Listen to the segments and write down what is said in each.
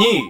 3、2、1、ス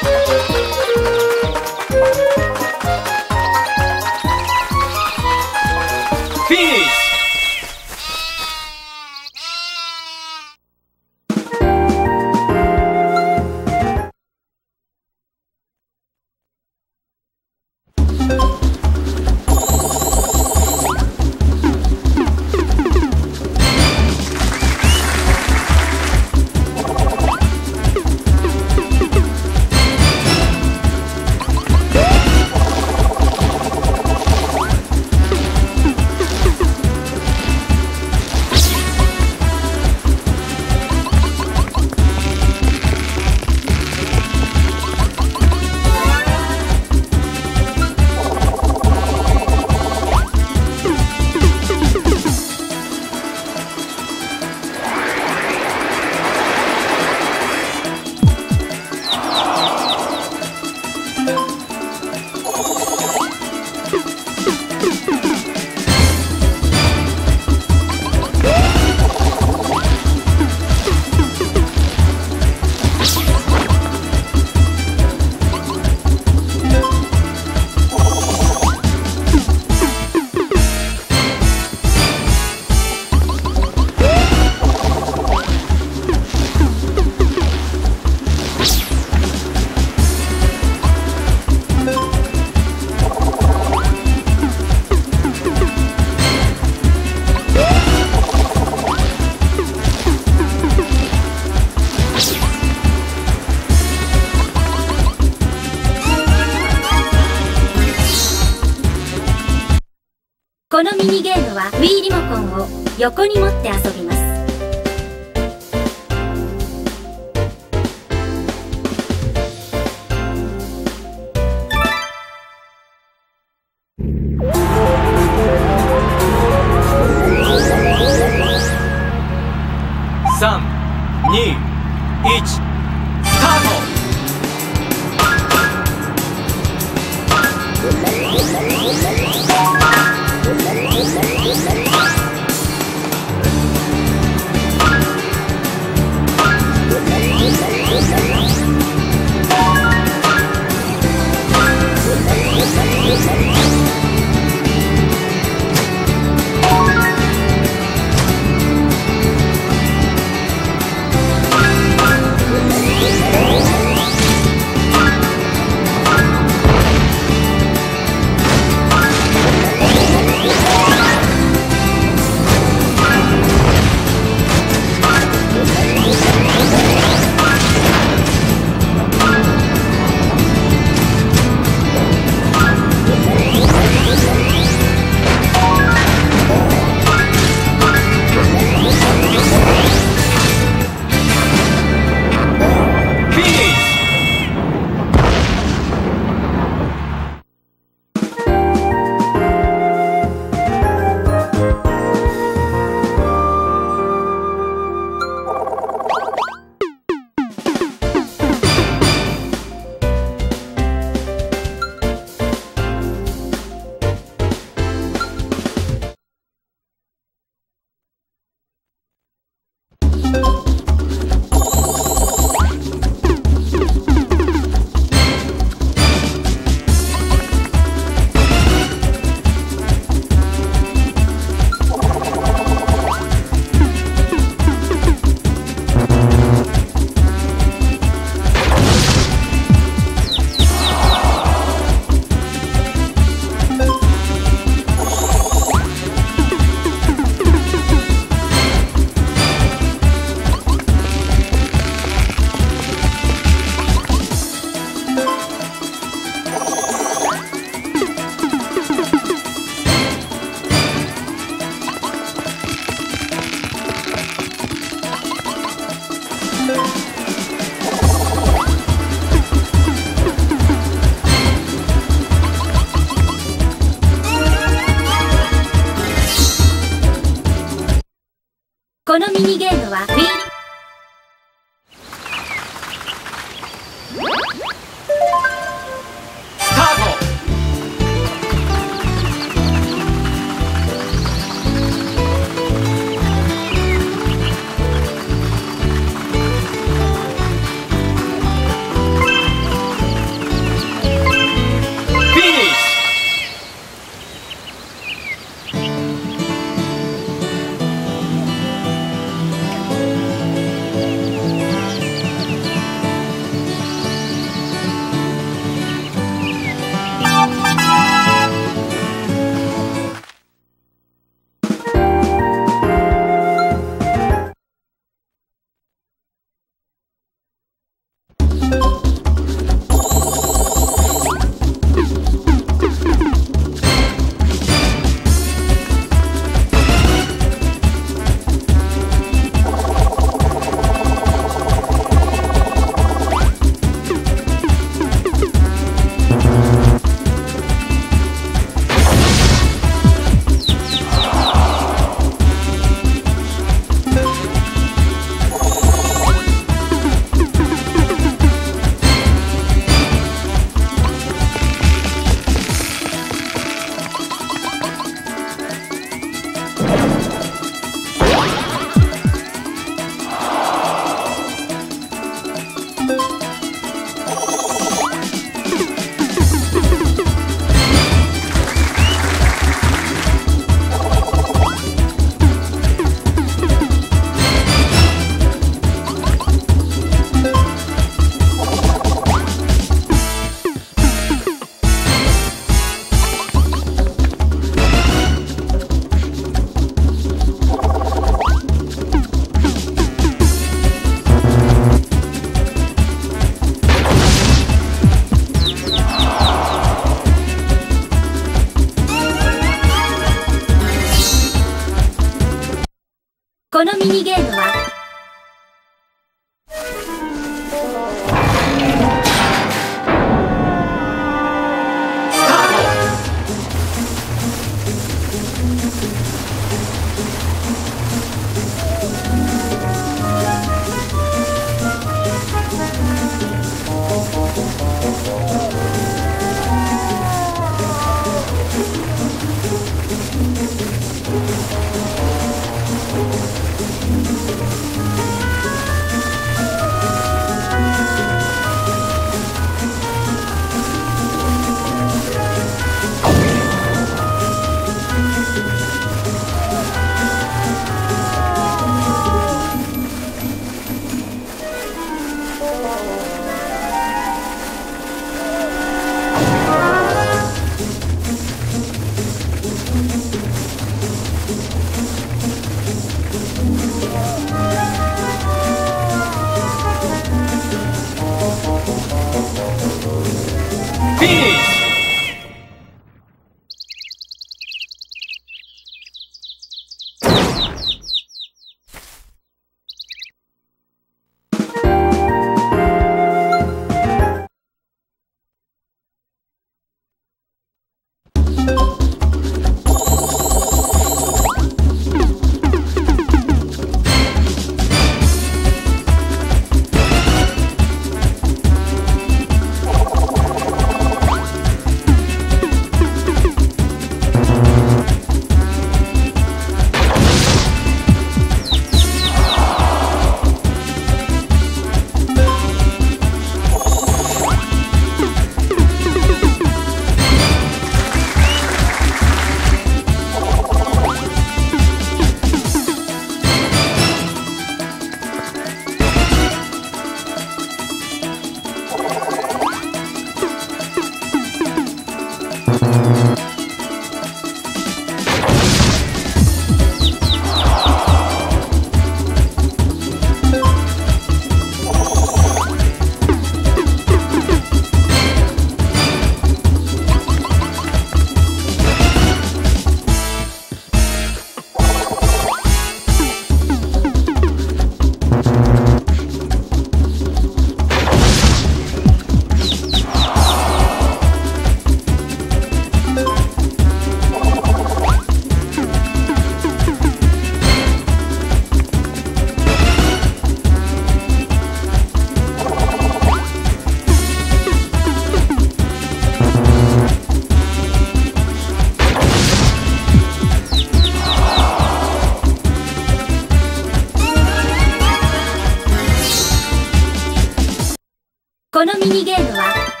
このミニゲームは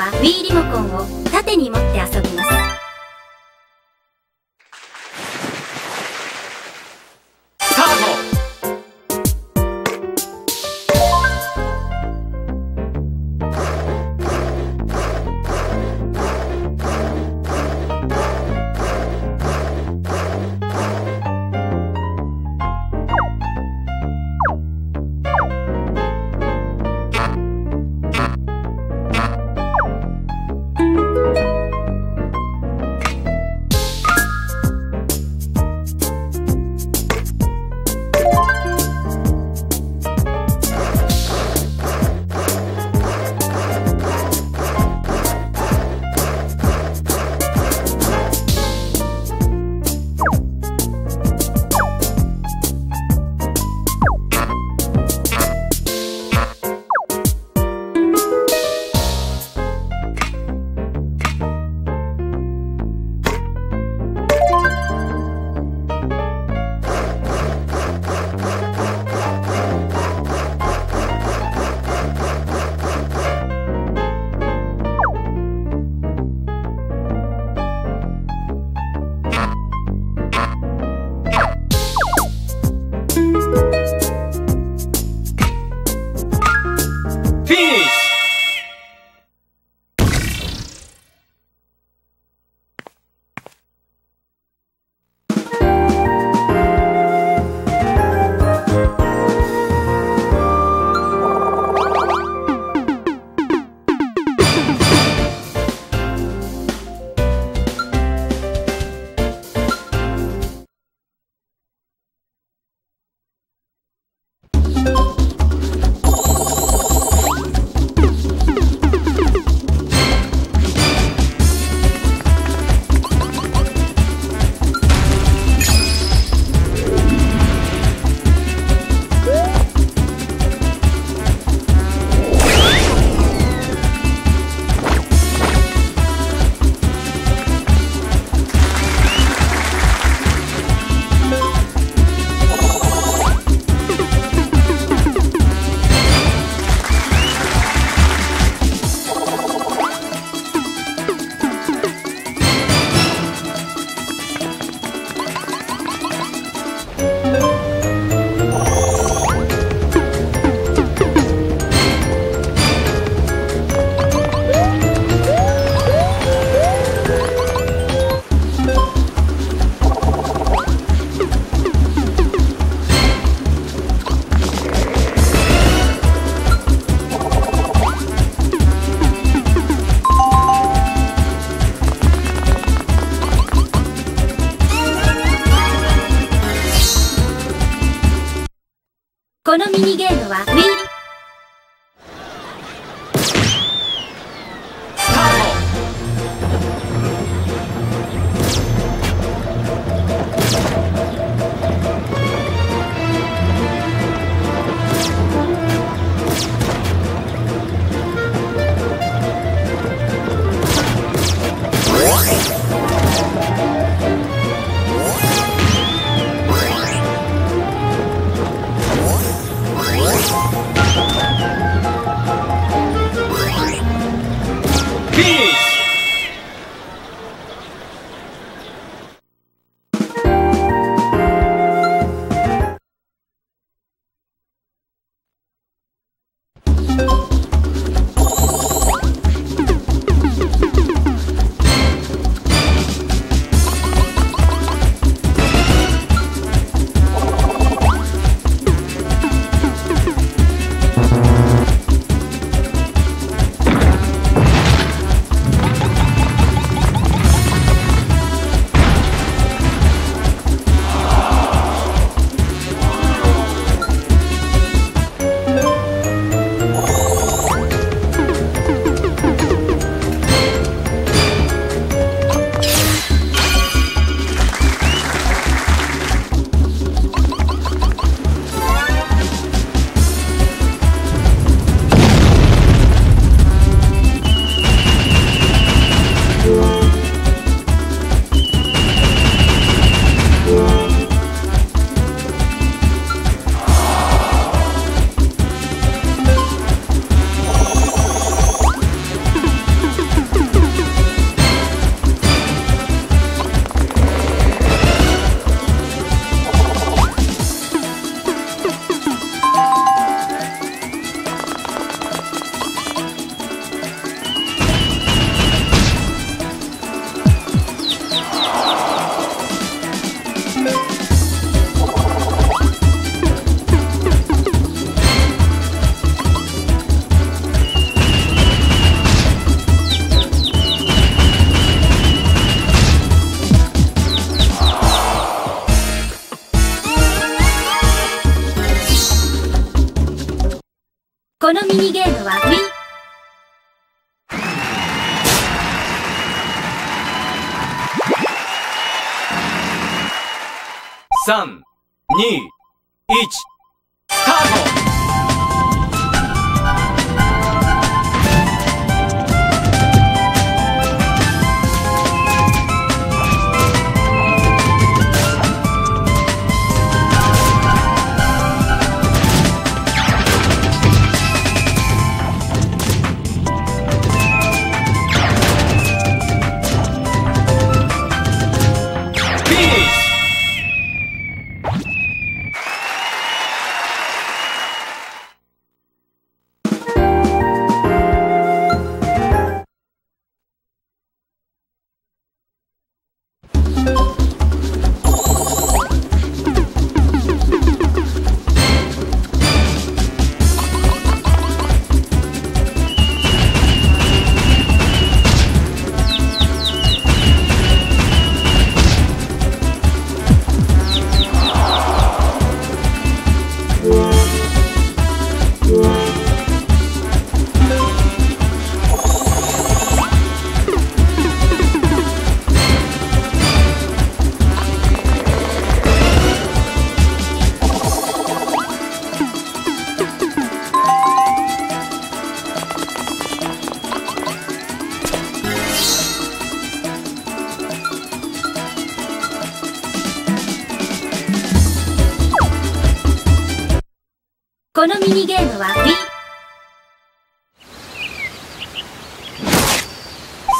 は Wii リモコンを縦に持って遊ぶ。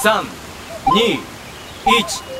321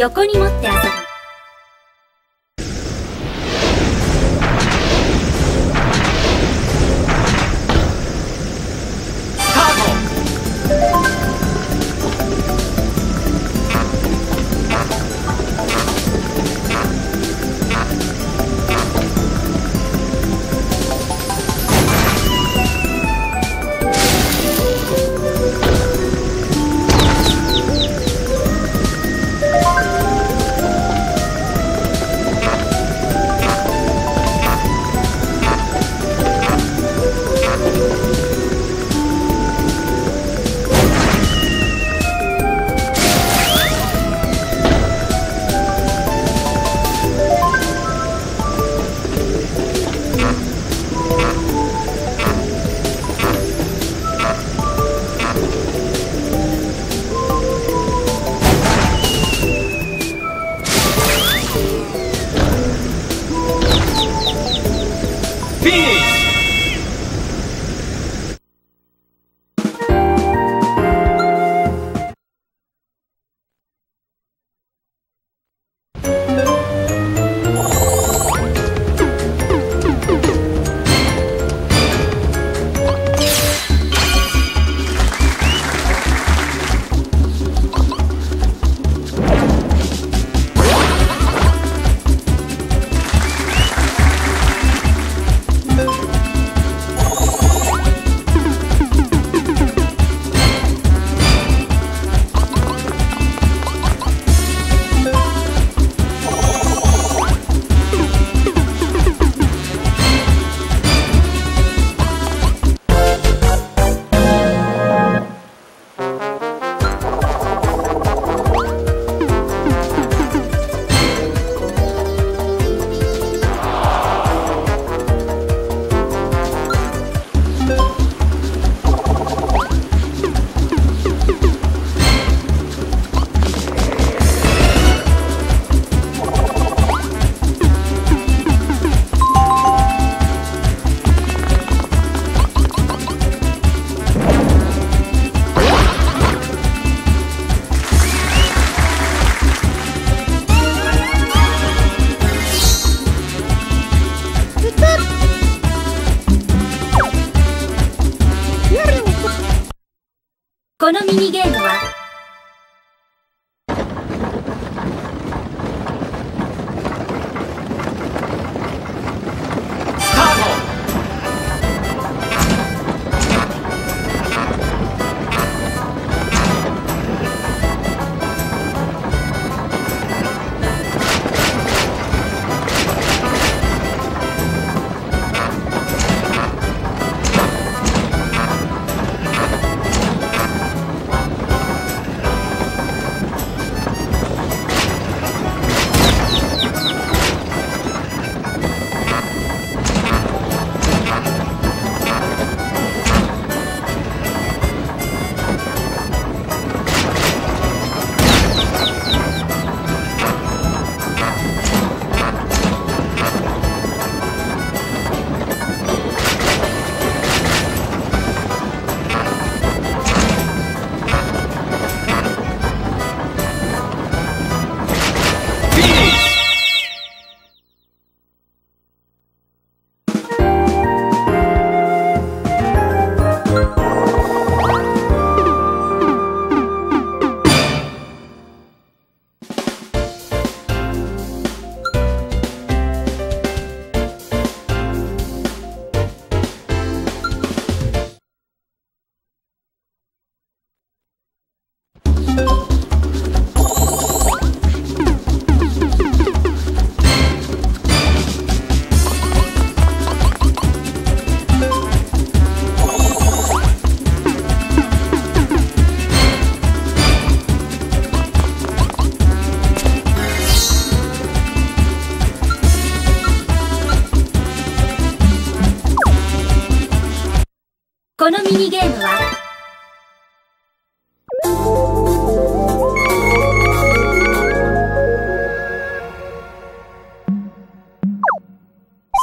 横に持って遊ぶ。このミニゲームは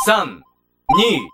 三、2、